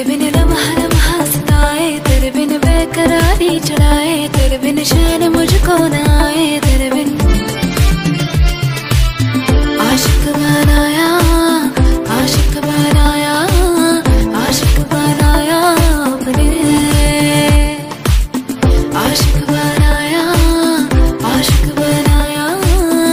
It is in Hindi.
तेरे बिन लम्हा लम्हा सताए तेरे बिन बेकरारी चढ़ाए, तेरे बिन शैन मुझको ना आए